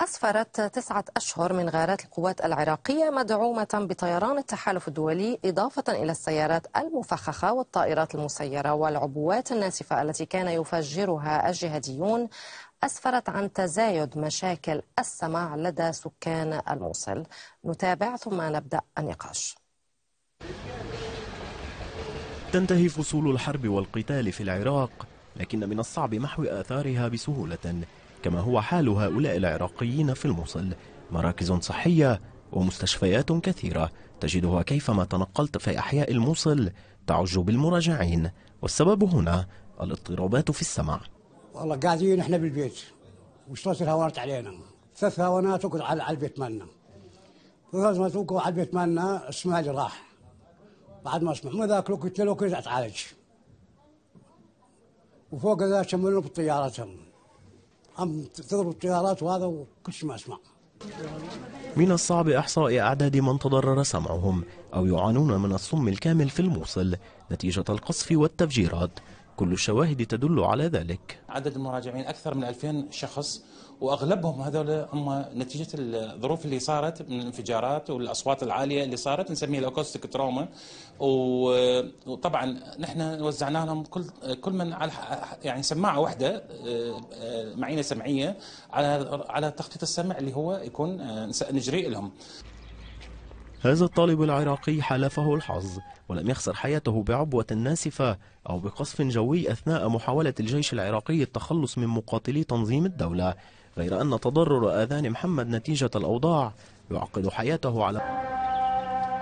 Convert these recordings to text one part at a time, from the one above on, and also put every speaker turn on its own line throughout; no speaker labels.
أسفرت تسعة أشهر من غارات القوات العراقية مدعومة بطيران التحالف الدولي إضافة إلى السيارات المفخخة والطائرات المسيرة والعبوات الناسفة التي كان يفجرها الجهاديون. أسفرت عن تزايد مشاكل السمع لدى سكان الموصل. نتابع ثم نبدأ النقاش.
تنتهي فصول الحرب والقتال في العراق لكن من الصعب محو آثارها بسهولة. كما هو حال هؤلاء العراقيين في الموصل. مراكز صحية ومستشفيات كثيرة تجدها كيفما تنقلت في أحياء الموصل تعج بالمراجعين. والسبب هنا الاضطرابات في السمع
والله قاعدين إحنا بالبيت. وصلت الهوانات علينا؟ ثلاث هوانات وقعد على البيت مالنا. ما توقعوا على البيت مالنا اسمع لي راح. بعد ما اسمع ما ذاك لو قلت له كنت أتعالج. وفوق ذا شملنا بالطيارات هم هم تضرب الطيارات وهذا وكل شيء ما أسمع.
من الصعب إحصاء أعداد من تضرر سمعهم أو يعانون من الصم الكامل في الموصل نتيجة القصف والتفجيرات. كل الشواهد تدل على ذلك.
عدد المراجعين أكثر من 2000 شخص وأغلبهم هذول هم نتيجة الظروف اللي صارت من الانفجارات والأصوات العالية اللي صارت نسميها ال acoustic trauma. وطبعا نحن وزعنا لهم كل كل من على يعني سماعة واحدة معينة سمعية على على تخطيط السمع اللي هو يكون نجري لهم.
هذا الطالب العراقي حالفه الحظ ولم يخسر حياته بعبوة ناسفة أو بقصف جوي أثناء محاولة الجيش العراقي التخلص من مقاتلي تنظيم الدولة. غير أن تضرر آذان محمد نتيجة الأوضاع يعقد حياته على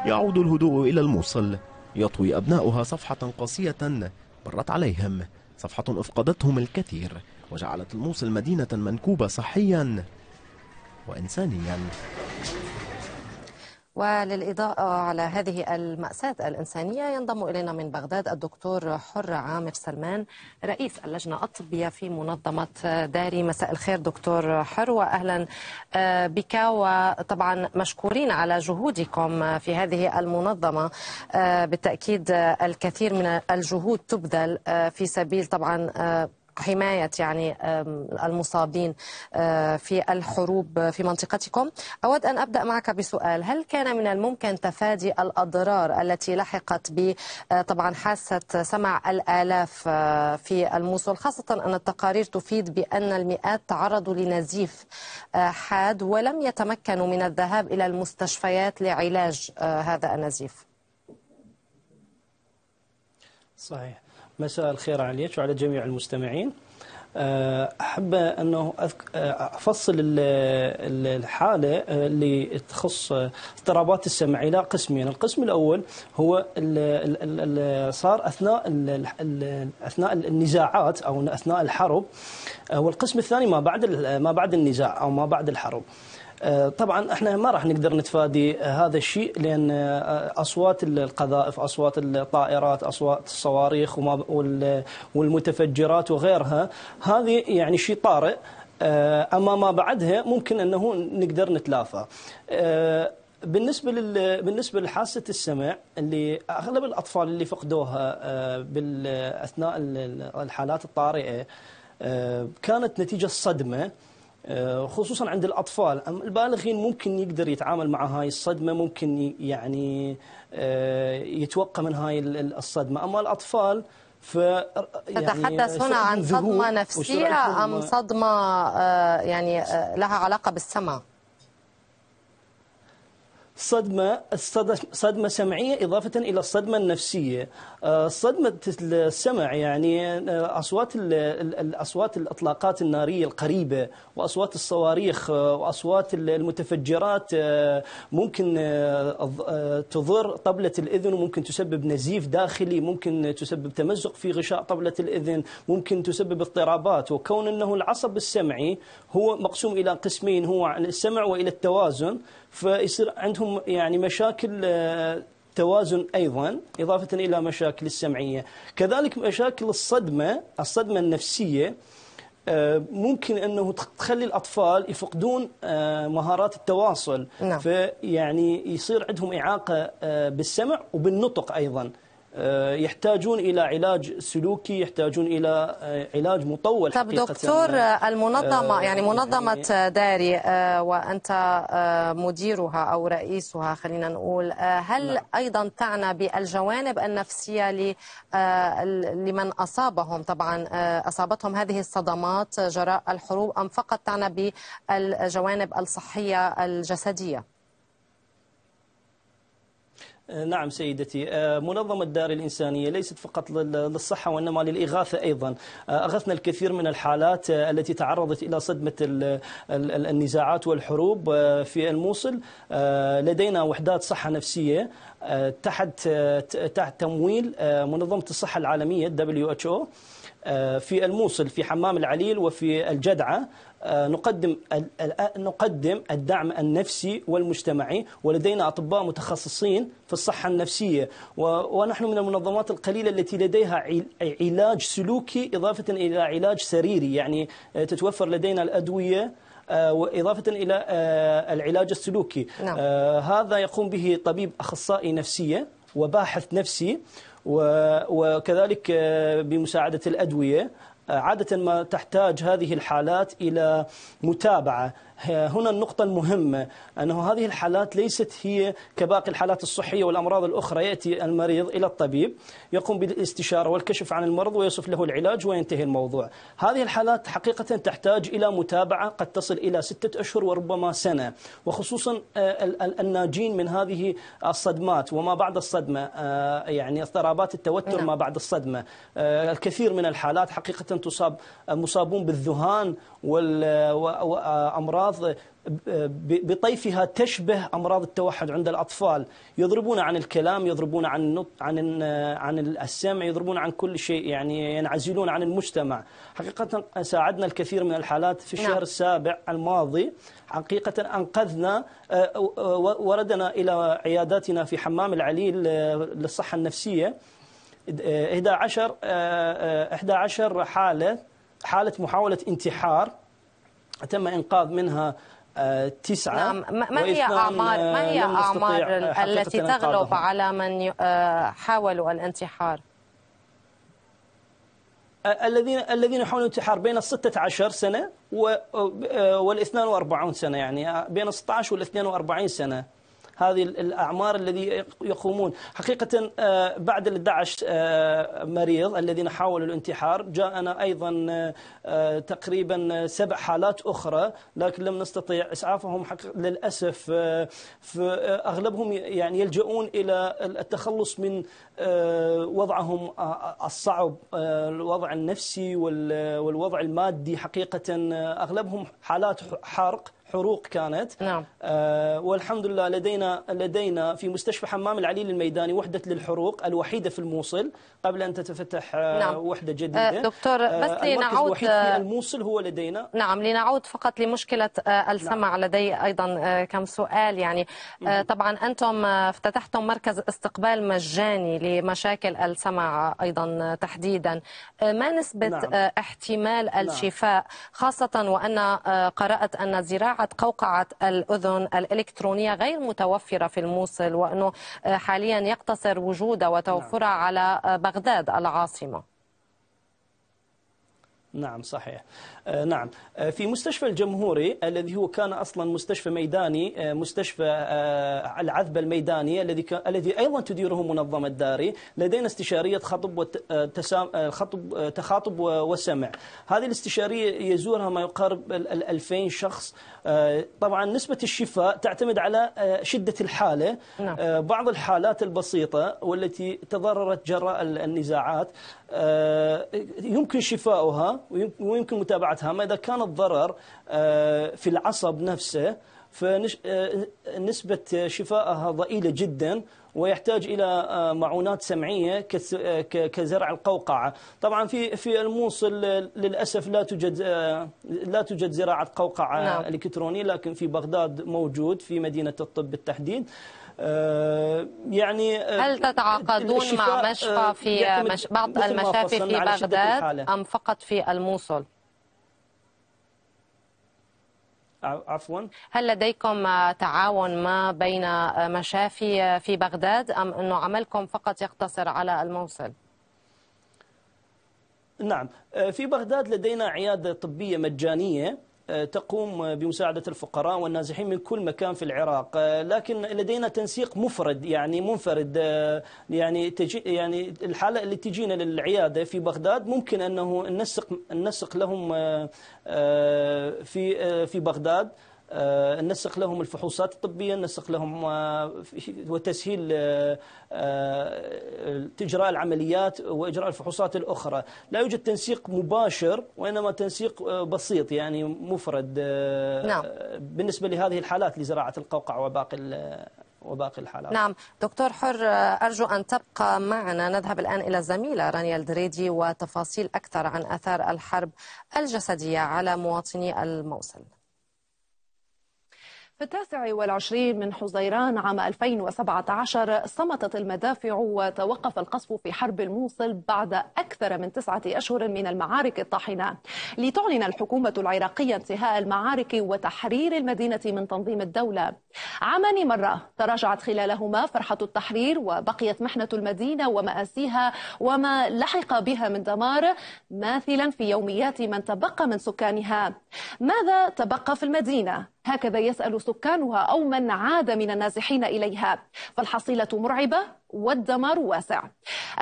يعود الهدوء إلى الموصل يطوي أبناؤها صفحة قاسية مرت عليهم. صفحة أفقدتهم الكثير وجعلت الموصل مدينة منكوبة صحيا وإنسانيا.
وللإضاءة على هذه المأساة الإنسانية ينضم إلينا من بغداد الدكتور حر عامر سلمان رئيس اللجنة الطبية في منظمة داري. مساء الخير دكتور حر وأهلا بك. وطبعا مشكورين على جهودكم في هذه المنظمة بالتأكيد الكثير من الجهود تبذل في سبيل طبعا حماية يعني المصابين في الحروب في منطقتكم. أود أن أبدأ معك بسؤال. هل كان من الممكن تفادي الأضرار التي لحقت ب طبعا حاسة سمع الآلاف في الموصل خاصة أن التقارير تفيد بأن المئات تعرضوا لنزيف حاد ولم يتمكنوا من الذهاب إلى المستشفيات لعلاج هذا النزيف.
صحيح. مساء الخير عليك وعلى جميع المستمعين. أحب أنه أفصل الحالة اللي تخص اضطرابات السمع إلى قسمين. القسم الأول هو صار أثناء أثناء النزاعات أو أثناء الحرب. والقسم الثاني ما بعد ما بعد النزاع أو ما بعد الحرب. طبعا إحنا ما راح نقدر نتفادي هذا الشيء لأن أصوات القذائف، أصوات الطائرات، أصوات الصواريخ والمتفجرات وغيرها هذه يعني شيء طارئ أما ما بعدها ممكن أنه نقدر نتلافى. بالنسبة لل... بالنسبة لحاسة السمع اللي أغلب الأطفال اللي فقدوها اثناء الحالات الطارئة كانت نتيجة صدمة خصوصا عند الأطفال. البالغين ممكن يقدر يتعامل مع هاي الصدمة ممكن يعني يتوقع من هاي الصدمة. أما الأطفال ف
يعني تتحدث هنا عن صدمة نفسية أم صدمة يعني لها علاقة بالسمع
صدمة صدمة سمعية إضافة إلى الصدمة النفسية. صدمة السمع يعني أصوات الأصوات الإطلاقات النارية القريبة وأصوات الصواريخ وأصوات المتفجرات ممكن تضر طبلة الإذن وممكن تسبب نزيف داخلي ممكن تسبب تمزق في غشاء طبلة الإذن ممكن تسبب اضطرابات. وكون أنه العصب السمعي هو مقسوم إلى قسمين هو عن السمع وإلى التوازن فيصير عندهم يعني مشاكل توازن أيضا إضافة إلى مشاكل السمعية، كذلك مشاكل الصدمة، الصدمة النفسية ممكن أنه تخلي الأطفال يفقدون مهارات التواصل.
نعم.
فيعني يصير عندهم إعاقة بالسمع وبالنطق أيضا. آه، يحتاجون إلى علاج سلوكي يحتاجون إلى آه، علاج مطول
طب دكتور المنظمة
آه،
يعني منظمة
يعني-
داري آه، وأنت آه، مديرها أو رئيسها خلينا نقول آه، هل
نعم.
أيضا تعنى بالجوانب النفسية آه، لمن أصابهم طبعا آه، أصابتهم هذه الصدمات جراء الحروب أم فقط تعنى بالجوانب الصحية الجسدية؟
نعم سيدتي. آه، منظمة دار الإنسانية ليست فقط لل- للصحة وإنما للإغاثة أيضا. آه، أغثنا الكثير من الحالات آه، التي تعرضت إلى صدمة ال- ال- النزاعات والحروب آه، في الموصل. آه، لدينا وحدات صحة نفسية آه، تحت آه، تحت تمويل آه، منظمة الصحة العالمية WHO آه، في الموصل في حمام العليل وفي الجدعة. آه، نقدم ال- ال- نقدم الدعم النفسي والمجتمعي ولدينا أطباء متخصصين في الصحة النفسية. ونحن من المنظمات القليلة التي لديها عل- علاج سلوكي إضافة إلى علاج سريري. يعني آه، تتوفر لدينا الأدوية آه، وإضافة إلى آه، العلاج السلوكي.
نعم.
آه، هذا يقوم به طبيب أخصائي نفسية وباحث نفسي وكذلك آه، بمساعدة الأدوية. آه، عادة ما تحتاج هذه الحالات إلى متابعة. هنا النقطة المهمة أنه هذه الحالات ليست هي كباقي الحالات الصحية والأمراض الأخرى يأتي المريض إلى الطبيب يقوم بالاستشارة والكشف عن المرض ويصف له العلاج وينتهي الموضوع هذه الحالات حقيقة تحتاج إلى متابعة قد تصل إلى ستة أشهر وربما سنة وخصوصا آه، ال- ال- الناجين من هذه الصدمات وما بعد الصدمة آه، يعني اضطرابات التوتر
نعم.
ما بعد الصدمة آه، الكثير من الحالات حقيقة تصاب مصابون بالذهان وأمراض ب- بطيفها تشبه أمراض التوحد عند الأطفال. يضربون عن الكلام يضربون عن النطق عن عن السمع يضربون عن كل شيء يعني ينعزلون عن المجتمع. حقيقة ساعدنا الكثير من الحالات في الشهر
نعم.
السابع الماضي. حقيقة أنقذنا آه، آه، وردنا إلى عياداتنا في حمام العليل آه، للصحة النفسية. 11 آه، آه، 11 حالة حالة محاولة انتحار. تم إنقاذ منها آه، تسعة
نعم ما هي أعمار ما هي أعمار
آه،
التي تغلب. على من آه، حاولوا الانتحار؟
الذين الذين يحاولون الانتحار بين ال 16 سنة وال 42 سنة يعني بين ال 16 وال 42 سنة هذه الأعمار الذي يقومون. حقيقة آه، بعد ال 11 آه، مريض الذين حاولوا الانتحار جاءنا أيضا آه، تقريبا سبع حالات أخرى لكن لم نستطيع إسعافهم. حق- للأسف آه، ف- آه، أغلبهم يعني يلجؤون إلى التخلص من وضعهم الصعب الوضع النفسي وال- والوضع المادي. حقيقة آه، أغلبهم حالات حرق. حروق كانت.
نعم.
آه، والحمد لله لدينا لدينا في مستشفى حمام العليل الميداني وحدة للحروق الوحيدة في الموصل قبل أن تتفتح آه،
نعم.
وحدة جديدة.
آه، دكتور، بس
المركز
لنعود،
الوحيد
آه،
في الموصل هو لدينا.
نعم لنعود فقط لمشكلة آه، السمع لدي أيضا آه، كم سؤال يعني. آه، طبعا أنتم آه، افتتحتم مركز استقبال مجاني لمشاكل السمع أيضا آه، تحديدا. آه، ما نسبة
نعم.
آه، احتمال الشفاء خاصة وأن آه، قرأت أن زراعة قوقعة الأذن الإلكترونية غير متوفرة في الموصل وأنه آه، حاليا يقتصر وجودها وتوفرها على آه، بغداد العاصمة.
نعم صحيح. نعم. آه، في مستشفى الجمهوري الذي هو كان أصلا مستشفى ميداني آه، مستشفى آه، العذبه الميداني الذي الذي أيضا تديره منظمة داري لدينا استشارية خطب وتسام خطب تخاطب وسمع. هذه الاستشارية يزورها ما يقارب ال- ال- 2000 شخص. آه، طبعا نسبة الشفاء تعتمد على آه، شدة الحالة.
نعم.
آه، بعض الحالات البسيطة والتي تضررت جراء ال- النزاعات. آه، يمكن شفاؤها ويم- ويمكن متابعتها ما إذا كان الضرر آه، في العصب نفسه فنسبة شفائها ضئيلة جدا ويحتاج إلى آه، معونات آه، ك- كزرع القوقعة طبعا في في الموصل آه، للأسف لا توجد آه، لا توجد زراعة قوقعة
نعم.
الكتروني لكن في بغداد موجود في مدينة الطب بالتحديد آه، يعني آه،
هل تتعاقدون مع
آه،
مشفى في بعض المشافي في بغداد. أم فقط في الموصل؟
عفوا.
هل لديكم تعاون ما بين مشافي في بغداد أم أنه عملكم فقط يقتصر على الموصل؟
نعم. في بغداد لدينا عيادة طبية مجانية. تقوم بمساعدة الفقراء والنازحين من كل مكان في العراق. لكن لدينا تنسيق مفرد يعني منفرد. يعني تجي يعني الحالة اللي تجينا للعيادة في بغداد ممكن أنه ننسق لهم في في بغداد. آه، ننسق لهم الفحوصات الطبية ننسق لهم آه، وتسهيل آه، إجراء العمليات وإجراء الفحوصات الأخرى. لا يوجد تنسيق مباشر وإنما تنسيق بسيط يعني مفرد نعم. بالنسبة لهذه الحالات لزراعة القوقع وباقي وباقي الحالات.
نعم. دكتور حر أرجو أن تبقى معنا. نذهب الآن إلى الزميلة رانيا الدريدي وتفاصيل أكثر عن أثار الحرب الجسدية على مواطني الموصل.
في التاسع والعشرين من حزيران عام 2017 صمتت المدافع وتوقف القصف في حرب الموصل بعد أكثر من تسعة أشهر من المعارك الطاحنة. لتعلن الحكومة العراقية انتهاء المعارك وتحرير المدينة من تنظيم الدولة. عامان مرة تراجعت خلالهما فرحة التحرير وبقيت محنة المدينة ومآسيها وما لحق بها من دمار ماثلا في يوميات من تبقى من سكانها. ماذا تبقى في المدينة؟ هكذا يسأل سكانها أو من عاد من النازحين إليها. فالحصيلة مرعبة والدمار واسع.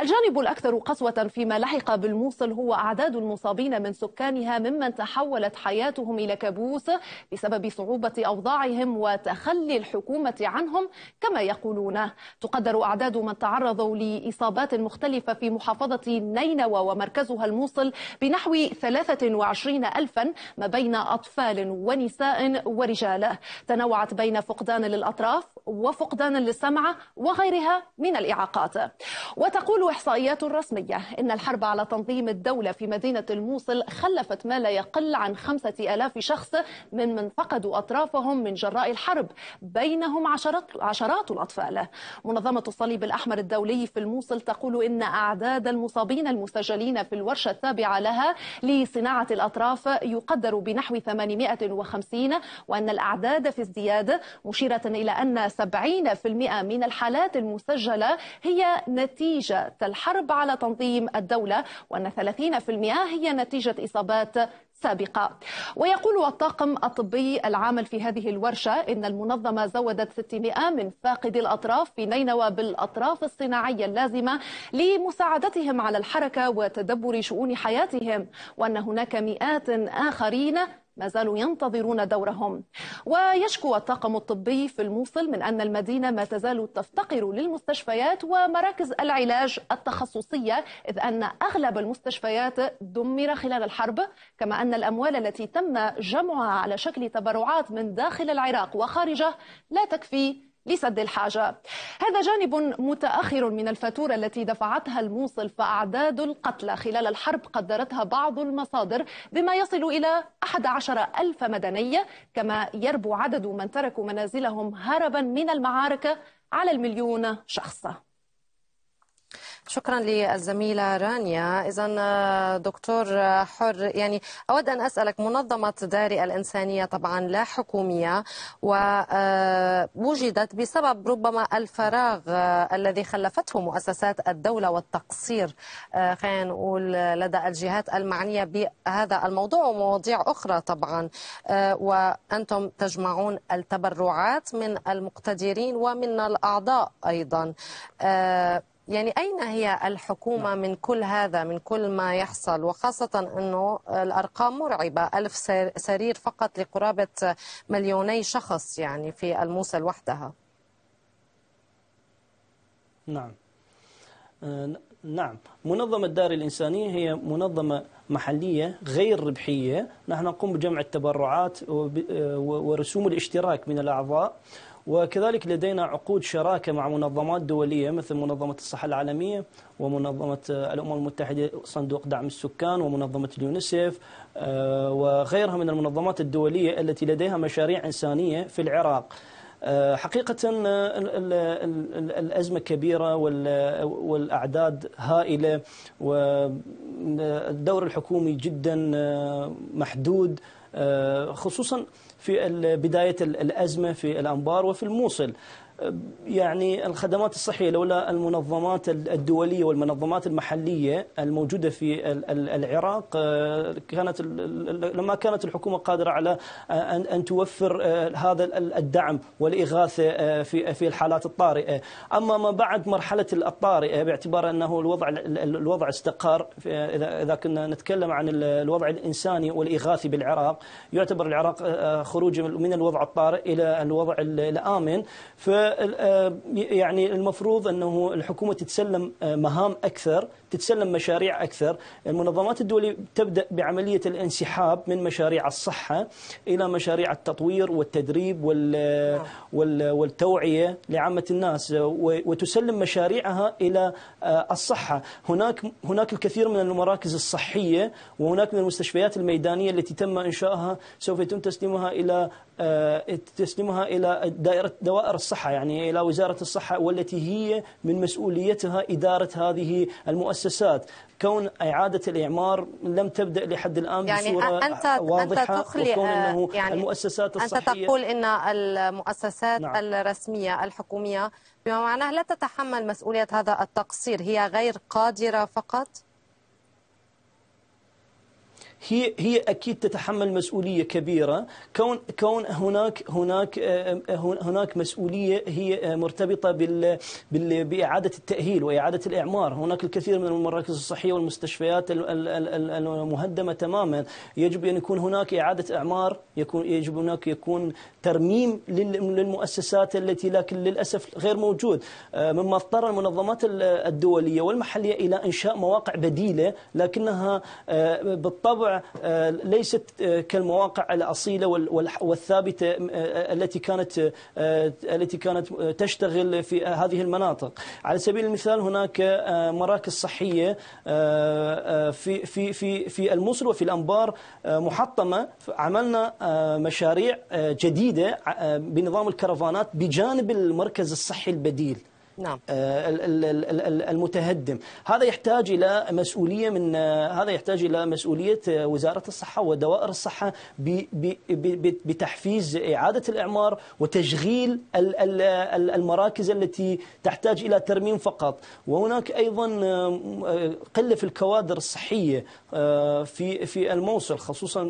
الجانب الأكثر قسوة فيما لحق بالموصل هو أعداد المصابين من سكانها ممن تحولت حياتهم إلى كابوس بسبب صعوبة أوضاعهم وتخلي الحكومة عنهم كما يقولون. تقدر أعداد من تعرضوا لإصابات مختلفة في محافظة نينوى ومركزها الموصل بنحو 23 ألفا ما بين أطفال ونساء ورجال. تنوعت بين فقدان للأطراف وفقدان للسمع وغيرها من الإعاقات. وتقول إحصائيات رسمية إن الحرب على تنظيم الدولة في مدينة الموصل خلفت ما لا يقل عن خمسة ألاف شخص من من فقدوا أطرافهم من جراء الحرب بينهم عشرات, عشرات الأطفال. منظمة الصليب الأحمر الدولي في الموصل تقول إن أعداد المصابين المسجلين في الورشة التابعة لها لصناعة الأطراف يقدر بنحو 850 وأن الأعداد في ازدياد مشيرة إلى أن 70% من الحالات المسجلة هي نتيجة الحرب على تنظيم الدولة وأن 30% هي نتيجة إصابات سابقة ويقول الطاقم الطبي العامل في هذه الورشة إن المنظمة زودت 600 من فاقد الأطراف في نينوى بالأطراف الصناعية اللازمة لمساعدتهم على الحركة وتدبر شؤون حياتهم وأن هناك مئات آخرين ما زالوا ينتظرون دورهم. ويشكو الطاقم الطبي في الموصل من أن المدينة ما تزال تفتقر للمستشفيات ومراكز العلاج التخصصية إذ أن أغلب المستشفيات دمر خلال الحرب كما أن الأموال التي تم جمعها على شكل تبرعات من داخل العراق وخارجه لا تكفي لسد الحاجة. هذا جانب متأخر من الفاتورة التي دفعتها الموصل فأعداد القتلى خلال الحرب قدرتها بعض المصادر بما يصل إلى 11 ألف مدنية كما يربو عدد من تركوا منازلهم هربا من المعارك على المليون شخص.
شكرا للزميلة رانيا. إذا آه، دكتور حر يعني أود أن أسألك منظمة داري الإنسانية طبعا لا حكومية ووجدت آه، بسبب ربما الفراغ آه، الذي خلفته مؤسسات الدولة والتقصير خلينا نقول لدى الجهات المعنية بهذا الموضوع ومواضيع أخرى طبعا. وأنتم تجمعون التبرعات من المقتدرين ومن الأعضاء أيضا. يعني أين هي الحكومة نعم. من كل هذا من كل ما يحصل؟ وخاصة أنه الأرقام مرعبة ألف سرير فقط لقرابة مليوني شخص يعني في الموصل وحدها.
نعم. آه، نعم. منظمة دار الإنسانية هي منظمة محلية غير ربحية. نحن نقوم بجمع التبرعات آه، ورسوم الاشتراك من الأعضاء. وكذلك لدينا عقود شراكة مع منظمات دولية مثل منظمة الصحة العالمية ومنظمة الأمم المتحدة صندوق دعم السكان ومنظمة اليونسيف آه، وغيرها من المنظمات الدولية التي لديها مشاريع إنسانية في العراق. آه، حقيقة الأزمة كبيرة والأعداد هائلة والدور الحكومي جدا آه، محدود آه، خصوصا في بداية ال- الأزمة في الأنبار وفي الموصل. يعني الخدمات الصحية لولا المنظمات الدولية والمنظمات المحلية الموجودة في ال- ال- العراق آه، كانت لما كانت الحكومة قادرة على آه، أن توفر آه، هذا ال- الدعم والإغاثة في في الحالات الطارئة. أما ما بعد مرحلة الطارئة باعتبار أنه الوضع ال- ال- الوضع استقر إذا كنا نتكلم عن ال- الوضع الإنساني والإغاثي بالعراق يعتبر العراق آه، خروج من الوضع الطارئ إلى الوضع ال- الآمن. ف يعني المفروض أنه الحكومة تتسلم آه، مهام أكثر تتسلم مشاريع أكثر. المنظمات الدولية تبدأ بعملية الانسحاب من مشاريع الصحة إلى مشاريع التطوير والتدريب وال وال- والتوعية لعامة الناس وتسلم مشاريعها إلى آه، الصحة. هناك هناك الكثير من المراكز الصحية وهناك من المستشفيات الميدانية التي تم إنشائها سوف يتم تسليمها إلى آه، تسليمها إلى دائرة دوائر الصحة. يعني إلى وزارة الصحة والتي هي من مسؤوليتها إدارة هذه المؤسسات كون إعادة الإعمار لم تبدأ لحد الآن
يعني
بصورة
أنت
واضحة
أنت تخلي
وكون
آه،
أنه
يعني
المؤسسات
أنت
الصحية
تقول أن المؤسسات
نعم.
الرسمية الحكومية بما معناه لا تتحمل مسؤولية هذا التقصير هي غير قادرة فقط
هي هي أكيد تتحمل مسؤولية كبيرة. كون كون هناك هناك آه، آه، هناك مسؤولية هي آه، مرتبطة بال بإعادة التأهيل وإعادة الإعمار. هناك الكثير من المراكز الصحية والمستشفيات ال- ال- ال- ال- المهدمة تماما. يجب أن يكون هناك إعادة إعمار يكون يجب هناك يكون ترميم لل- للمؤسسات التي لكن للأسف غير موجود. مما اضطر المنظمات ال- الدولية والمحلية إلى إنشاء مواقع بديلة لكنها بالطبع آه، ليست آه، كالمواقع الأصيلة والثابتة آه، التي كانت آه، التي كانت آه، تشتغل في هذه المناطق. على سبيل المثال هناك آه، مراكز صحية آه، آه، في في في في الموصل وفي الأنبار آه، محطمة. عملنا آه، مشاريع آه، جديدة آه، بنظام الكرفانات بجانب المركز الصحي البديل.
نعم.
آه، ال- ال- ال- ال- المتهدم. هذا يحتاج إلى مسؤولية من آه، هذا يحتاج إلى مسؤولية آه، وزارة الصحة ودوائر الصحة بتحفيز إعادة الإعمار وتشغيل ال- ال- ال- المراكز التي تحتاج إلى ترميم فقط. وهناك أيضا قلة في الكوادر الصحية في في الموصل خصوصا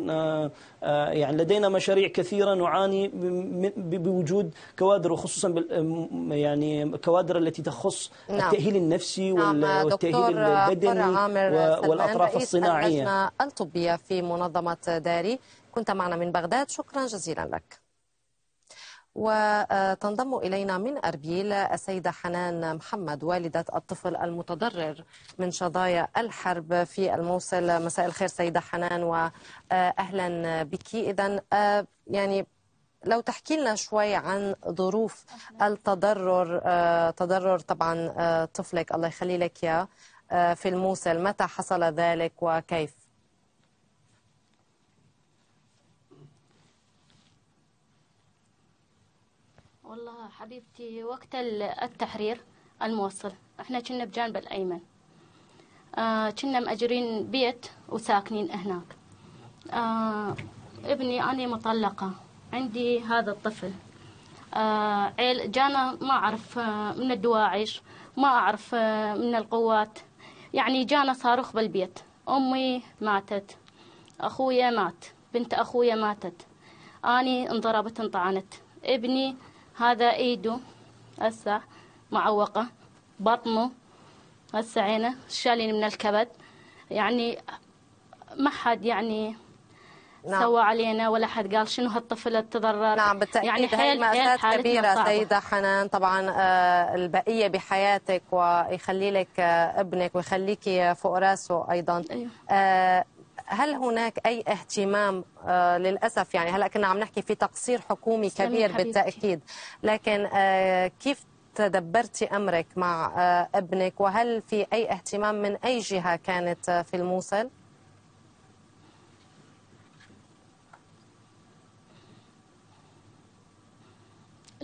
يعني لدينا مشاريع كثيرة نعاني بوجود كوادر وخصوصا يعني كوادر التي تخص
نعم.
التأهيل النفسي وال-
نعم
والتأهيل البدني و- والأطراف الصناعية.
الطبية في منظمة داري. كنت معنا من بغداد. شكرا جزيلا لك. وتنضم إلينا من أربيل السيدة حنان محمد والدة الطفل المتضرر من شظايا الحرب في الموصل. مساء الخير سيدة حنان وأهلا بك. إذا يعني لو تحكي لنا شوي عن ظروف التضرر آه، تضرر طبعا آه، طفلك الله يخلي لك اياه في الموصل. متى حصل ذلك وكيف؟
والله حبيبتي وقت ال- التحرير الموصل. إحنا كنا بجانب الأيمن. آه كنا مأجرين بيت وساكنين هناك. آه ابني أنا مطلقة. عندي هذا الطفل. آه عيل جانا ما أعرف آه من الدواعش ما أعرف آه من القوات. يعني جانا صاروخ بالبيت. أمي ماتت أخويا مات بنت أخويا ماتت. أني انضربت انطعنت. ابني هذا ايده هسه معوقة بطنه هسه عينه شالين من الكبد. يعني ما حد يعني
نعم.
سوى علينا ولا حد قال شنو هالطفل تضرر
نعم بالتأكيد
يعني حيل
مأساة كبيرة. سيدة حنان طبعا آه، البقية بحياتك ويخلي لك آه، ابنك ويخليكي فوق راسه أيضا
أيوه.
آه، هل هناك أي اهتمام آه، للأسف يعني هلأ كنا عم نحكي في تقصير حكومي كبير. بالتأكيد لكن آه، كيف تدبرتي أمرك مع آه، ابنك وهل في أي اهتمام من أي جهة كانت في الموصل؟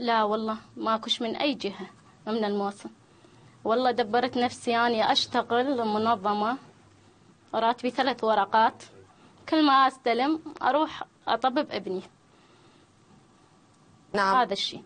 لا والله ماكوش من أي جهة من الموصل والله دبرت نفسي أني أشتغل منظمة راتبي ثلاث ورقات. كل ما أستلم أروح أطبب ابني.
نعم.
هذا الشيء.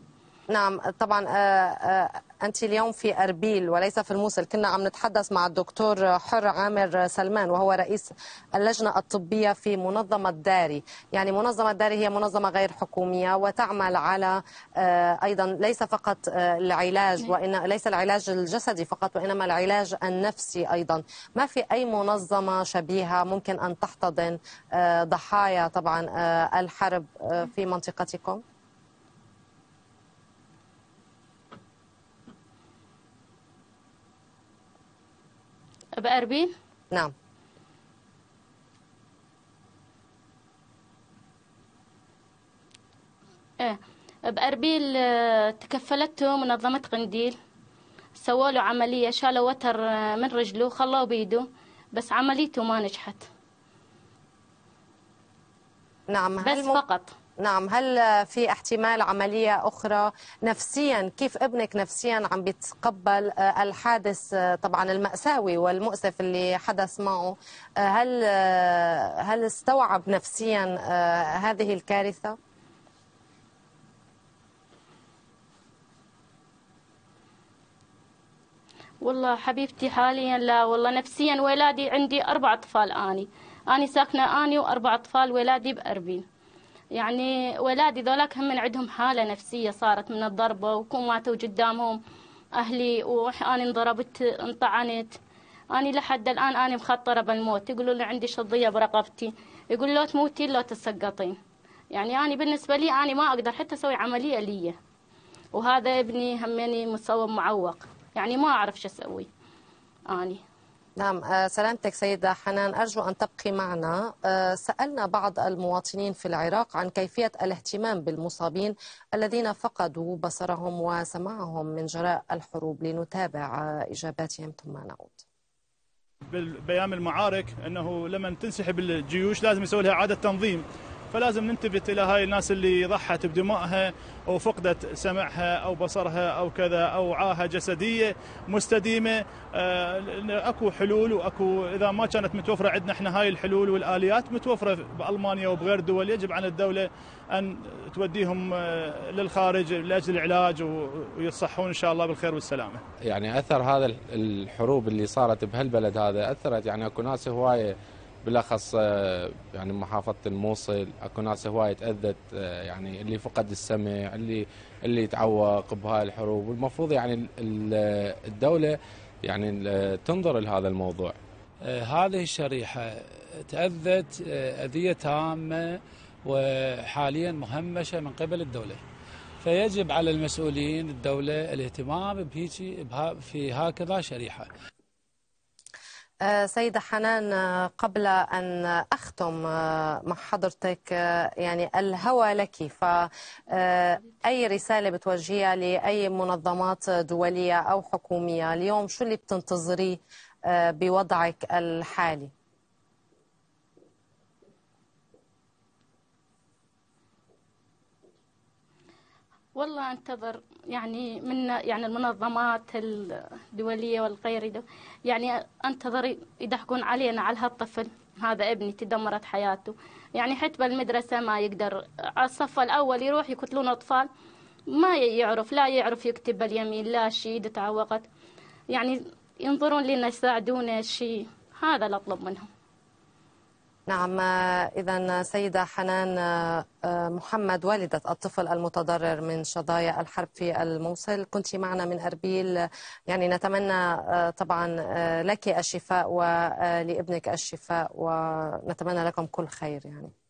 نعم طبعا آه، آه، أنت اليوم في أربيل وليس في الموصل. كنا عم نتحدث مع الدكتور حر عامر سلمان وهو رئيس اللجنة الطبية في منظمة داري. يعني منظمة داري هي منظمة غير حكومية وتعمل على آه، أيضا ليس فقط آه، العلاج وإن ليس العلاج الجسدي فقط وإنما العلاج النفسي أيضا. ما في أي منظمة شبيهة ممكن أن تحتضن آه، ضحايا طبعا الحرب في منطقتكم؟
بأربيل
نعم.
إيه بأربيل تكفلته منظمة قنديل. سووا له عملية شالوا وتر آه، من رجله خلوه بيده بس عمليته ما نجحت.
نعم
بس
هل
فقط.
نعم هل في احتمال عملية أخرى نفسيا؟ كيف ابنك نفسيا عم بيتقبل آه، الحادث آه، طبعا المأساوي والمؤسف اللي حدث معه؟ آه، هل هل استوعب نفسيا هذه الكارثة؟
والله حبيبتي حاليا لا والله نفسيا ولادي عندي أربع أطفال أني. أني ساكنة أني وأربع أطفال ولادي بأربيل يعني ولادي ذولاك هم من عندهم حالة نفسية صارت من الضربة وكون ماتوا قدامهم أهلي وأنا انضربت انطعنت. أنا لحد الآن أنا مخطرة بالموت. يقولوا لي عندي شظية برقبتي. يقول لو تموتين لو تسقطين. يعني أنا بالنسبة لي أنا ما أقدر حتى أسوي عملية لي وهذا ابني همني مصاب معوق. يعني ما أعرف شو أسوي. أني.
نعم آه، سلامتك سيدة حنان. أرجو أن تبقي معنا. آه، سألنا بعض المواطنين في العراق عن كيفية الاهتمام بالمصابين الذين فقدوا بصرهم وسمعهم من جراء الحروب. لنتابع إجاباتهم ثم نعود.
بأيام المعارك أنه لما تنسحب الجيوش لازم يسوي لها إعادة تنظيم. فلازم ننتبه إلى هاي الناس اللي ضحت بدمائها أو فقدت سمعها أو بصرها أو كذا أو عاهة جسدية مستديمة. آه، أكو حلول وأكو إذا ما كانت متوفرة عندنا إحنا هاي الحلول والآليات متوفرة بألمانيا وبغير دول يجب على الدولة أن توديهم آه، للخارج لأجل العلاج ويصحون إن شاء الله بالخير والسلامة.
يعني أثر هذا الحروب اللي صارت بهالبلد هذا أثرت يعني أكو ناس هواية بالأخص آه، يعني محافظة الموصل أكو ناس هوايه تأذت آه، يعني اللي فقد السمع اللي اللي تعوق بهاي الحروب والمفروض يعني ال- ال- الدولة يعني تنظر لهذا الموضوع.
آه، هذه الشريحة تأذت آه، أذية تامة وحاليا مهمشة من قبل الدولة. فيجب على المسؤولين الدولة الاهتمام بها في هكذا شريحة.
آه، سيدة حنان آه، قبل أن أختم آه، مع حضرتك آه، يعني الهوى لك. فأي رسالة بتوجهيها لأي منظمات دولية أو حكومية اليوم شو اللي بتنتظريه آه، بوضعك الحالي؟
والله أنتظر يعني من يعني المنظمات الدولية والغير يعني أنتظر يضحكون علينا على هالطفل. هذا ابني تدمرت حياته. يعني حتى بالمدرسة ما يقدر على الصف الأول يروح يقتلون أطفال. ما يعرف لا يعرف يكتب باليمين لا شيء تعوقت. يعني ينظرون لنا يساعدونا شيء. هذا اللي أطلب منهم.
نعم إذا سيدة حنان آه، آه، محمد والدة الطفل المتضرر من شظايا الحرب في الموصل. كنت معنا من أربيل. يعني نتمنى آه، طبعا آه، لك الشفاء ولابنك الشفاء ونتمنى لكم كل خير يعني.